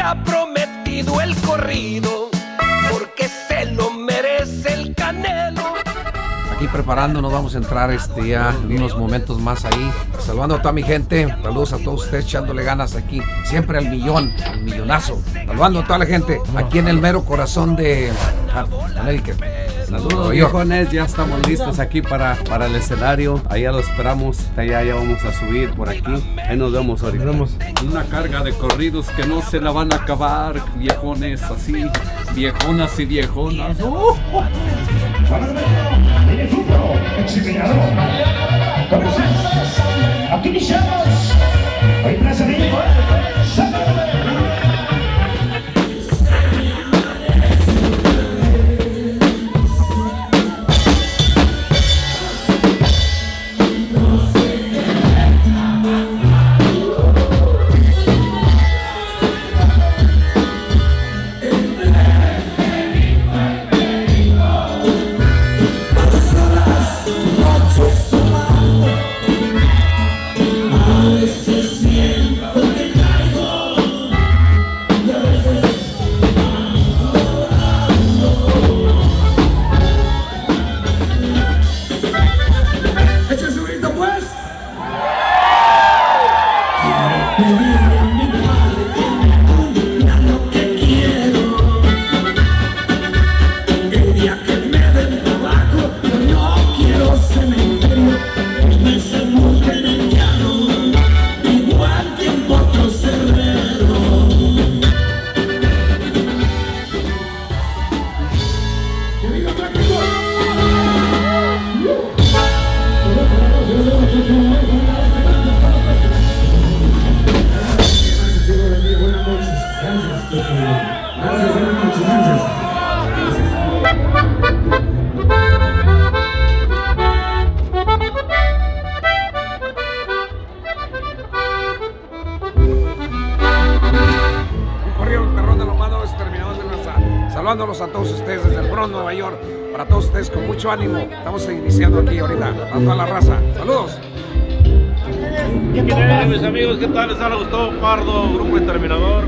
había prometido el corrido Aquí preparándonos, vamos a entrar este ya en unos momentos más ahí. Saludando a toda mi gente, saludos a todos ustedes echándole ganas aquí, siempre al millón, al millonazo. Saludando a toda la gente aquí en el mero corazón de América. Saludos viejones, ya estamos listos aquí para, para el escenario. Allá lo esperamos, allá ya vamos a subir por aquí. Ahí nos vemos ahorita. Una carga de corridos que no se la van a acabar, viejones, así, viejonas y viejonas. ¡Uh! Aquí iniciamos. Hoy Plaza México. Echa Saludándolos a todos ustedes desde el Bronx, Nueva York. Para todos ustedes con mucho ánimo. Estamos iniciando aquí ahorita. A toda la raza. Saludos. ¿Qué tal, mis amigos? ¿Qué tal? Les habla Gustavo Pardo, Grupo Exterminador.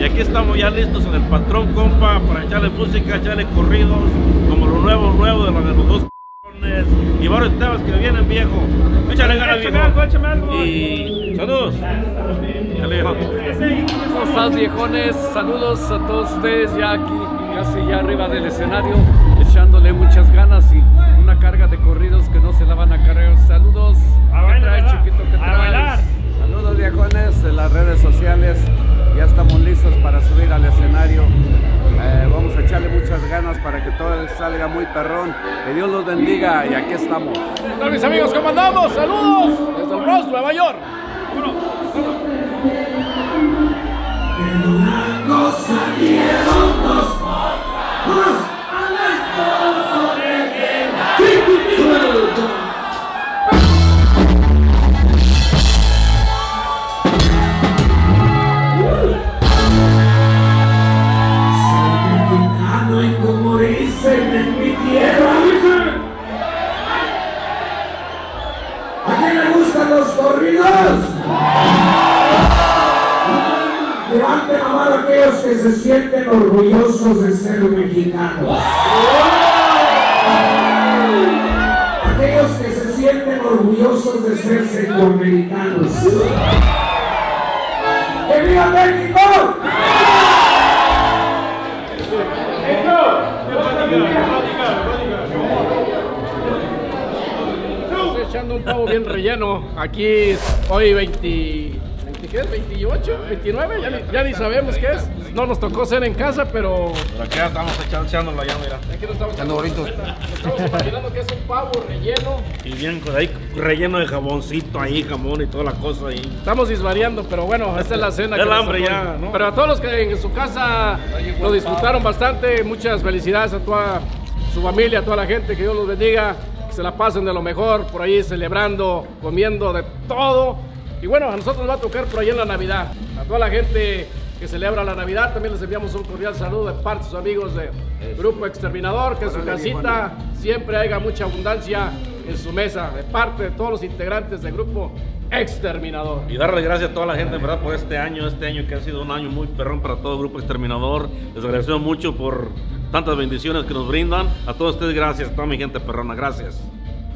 Y aquí estamos ya listos en el Patrón Compa para echarle música, echarle corridos, como lo nuevo, nuevo de los, de los dos c***ones y varios temas que vienen viejo. Échale ganas, viejo. Y saludos. Dale, viejo. ¿Cómo estás, viejones? Saludos a todos ustedes ya aquí, casi ya arriba del escenario, echándole muchas ganas y una carga de corridos que no se la van a cargar. Saludos. ¿Qué traes, chiquito? ¿Qué traes? Saludos viejones de las redes sociales. Ya estamos listos para subir al escenario. Eh, vamos a echarle muchas ganas para que todo salga muy perrón. Que Dios los bendiga y aquí estamos. ¿Qué tal, mis amigos? ¿Cómo andamos? Saludos desde el Bronx, Nueva York. No salieron los 아. ¡Que viva México! Estoy echando un pavo bien relleno. Aquí hoy 20, 20 ¿qué es? 28, 29, ya ni, ya ni sabemos qué es. No nos tocó ser en casa, pero Por aquí ya estamos echándolo allá, mira. aquí nos estamos Echando bonitos. Estamos imaginando que es un pavo relleno. Y bien, con ahí relleno de jaboncito ahí, jamón y toda la cosa ahí. Estamos disvariando, pero bueno, esta es la cena. Ya que el hambre ya, ¿no? Pero a todos los que en su casa lo disfrutaron bastante, muchas felicidades a toda su familia, a toda la gente, que Dios los bendiga, que se la pasen de lo mejor por ahí celebrando, comiendo de todo. Y bueno, a nosotros nos va a tocar por ahí en la Navidad. A toda la gente que celebra la Navidad también les enviamos un cordial saludo de parte de sus amigos de Grupo Exterminador, que en su casita siempre haya mucha abundancia en su mesa, de parte de todos los integrantes del Grupo Exterminador. Y darle gracias a toda la gente, en verdad, por este año, este año que ha sido un año muy perrón para todo el Grupo Exterminador. Les agradecemos mucho por tantas bendiciones que nos brindan. A todos ustedes, gracias, a toda mi gente perrona, gracias.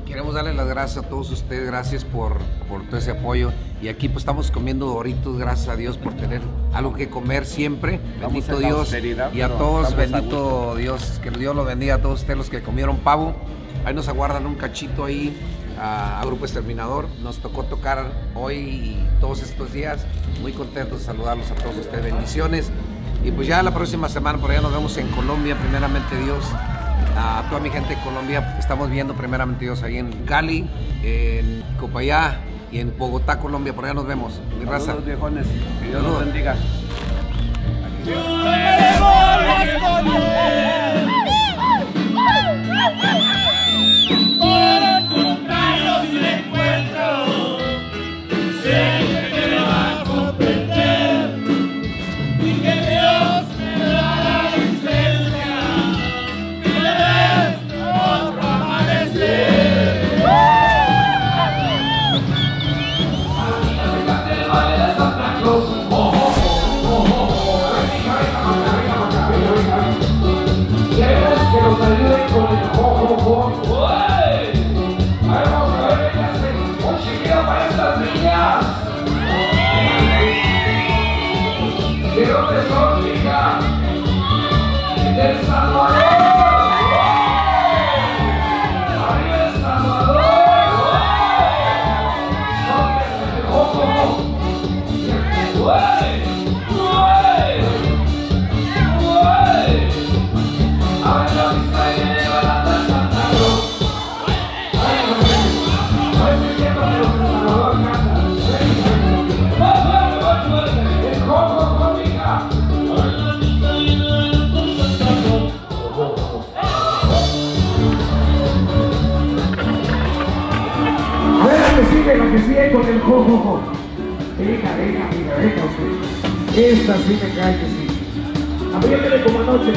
Queremos darle las gracias a todos ustedes, gracias por, por todo ese apoyo. Y aquí pues estamos comiendo doritos, gracias a Dios por tener algo que comer siempre. Bendito Dios. Y a todos, a bendito Dios, que Dios lo bendiga a todos ustedes los que comieron pavo. Ahí nos aguardan un cachito ahí a, a Grupo Exterminador. Nos tocó tocar hoy y todos estos días. Muy contentos de saludarlos a todos ustedes. Bendiciones. Y pues ya la próxima semana por allá nos vemos en Colombia, primeramente Dios. A toda mi gente de Colombia, estamos viendo primeramente Dios ahí en Cali, en Copayá y en Bogotá, Colombia. Por allá nos vemos. Mi raza. Saludos viejones, que Dios los bendiga. Queremos ¿De dónde son, hija? Del Salvador. Con el jojojo. Venga, venga, venga, venga usted. Esta sí me cae que sí. Apriétele como anoche.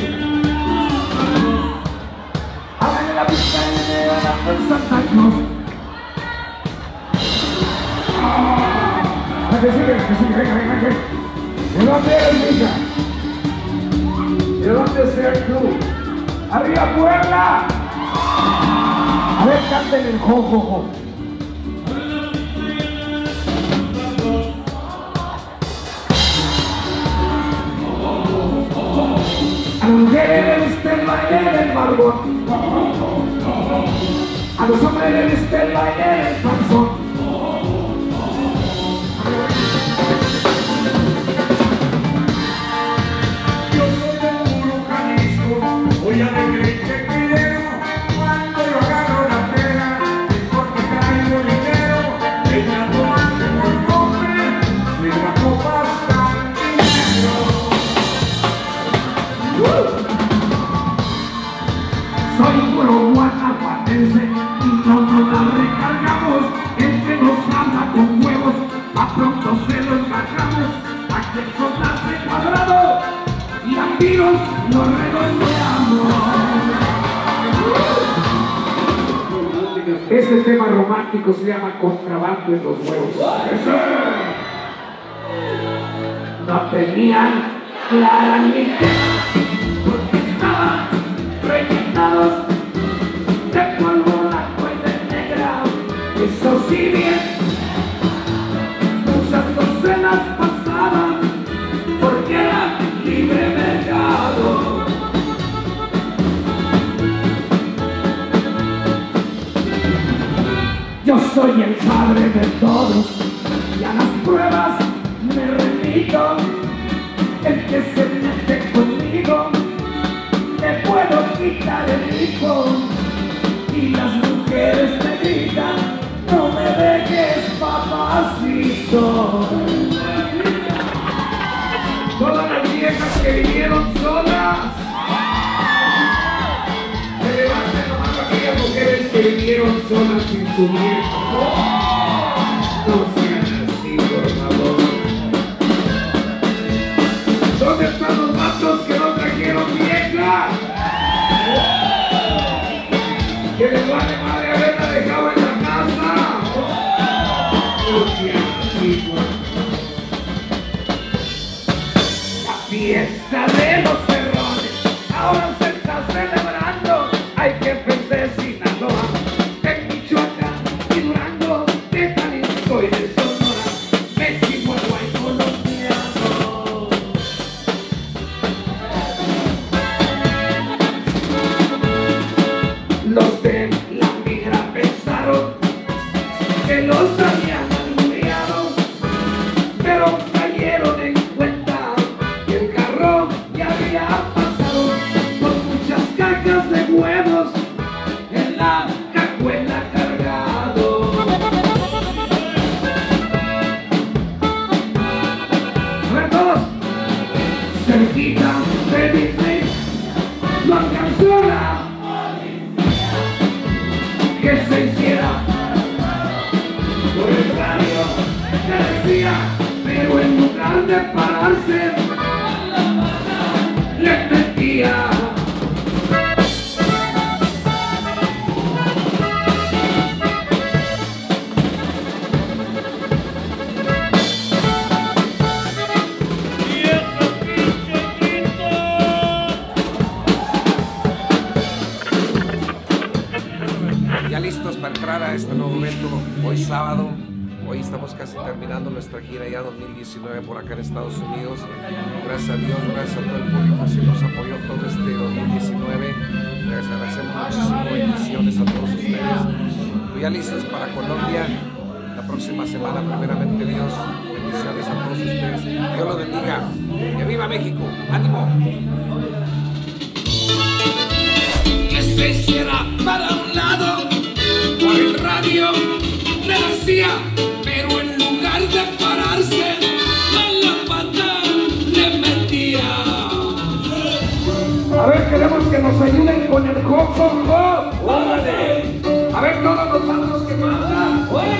Háganle la pista de Santa Claus. La que sigue, que sigue, venga, venga, venga. ¿De dónde eres, hija? ¿De dónde el club? ¡Arriba, Puebla! A ver, canten el jo, mujeres el baile del barbón. A los hombres le gusta el baile del panzón. Sol nace cuadrado y a lo redondeamos. Este tema romántico se llama Contrabando en los huevos. No tenían claramente porque estaban rellenados de polvo y de negra. Eso sí bien, Yo soy el padre de todos y a las pruebas me remito. El que se mete conmigo me puedo quitar el hijo y las mujeres me gritan no me dejes papacito todas las viejas que vinieron solas que vivieron solas sin viejo. No sean así, por favor. ¿Dónde están los vatos que no trajeron vieja? Que les vale madre haberla dejado en la casa. No sean así, por La fiesta de los terrones ahora cerquita de Disney, no alcanzó la que se hiciera por el radio. Que decía, pero en lugar de pararse, listos para entrar a este nuevo evento hoy sábado. Hoy estamos casi terminando nuestra gira ya 2019 por acá en Estados Unidos. Gracias a Dios, gracias a todo el público que nos apoyó todo este 2019. Les agradecemos muchísimo bendiciones a todos ustedes. Pues ya listos para Colombia la próxima semana, primeramente Dios. Bendiciones a todos ustedes. Dios los bendiga. ¡Que viva México! ¡Ánimo! que se hiciera para el radio le decía pero en lugar de pararse a la pata le metía. A ver queremos que nos ayuden con el hop hop hop. ¡Órale! a ver todos los manos que mandan las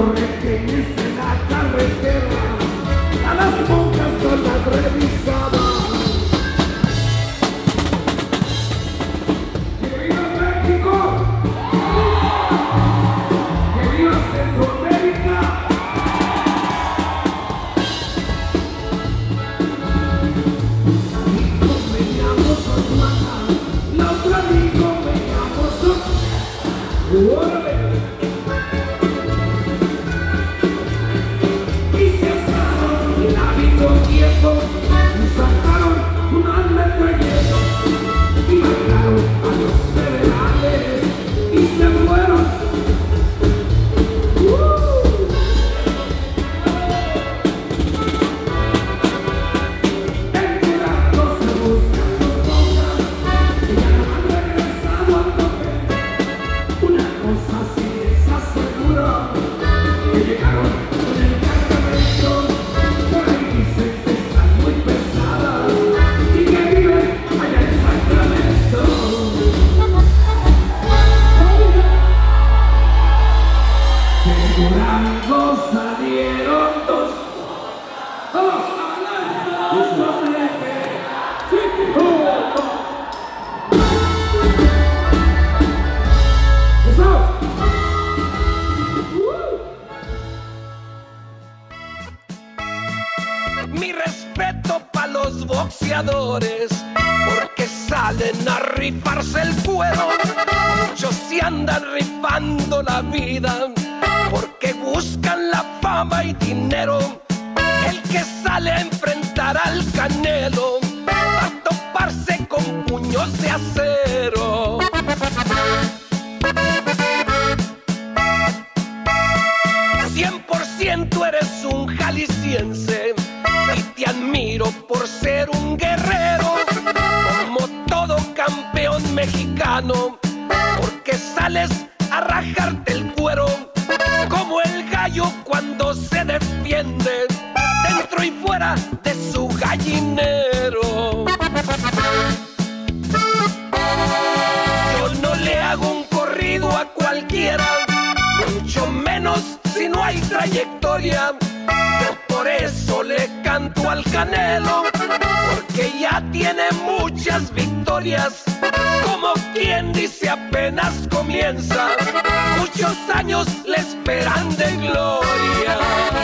No De Durango salieron dos. ¡Vamos! Mi respeto pa' los boxeadores, salen a rifarse el cuero. Muchos se andan rifando la vida, porque buscan la fama y dinero. El que sale a enfrentar al canelo, va a toparse con puños de acero. Eres un jalisciense y te admiro por ser un porque sales a rajarte el cuero, como el gallo cuando se defiende, dentro y fuera de su gallinero. Yo no le hago un corrido a cualquiera, mucho menos si no hay trayectoria. Yo por eso le canto al canelo, tiene muchas victorias. Como quien dice apenas comienza, muchos años le esperan de gloria.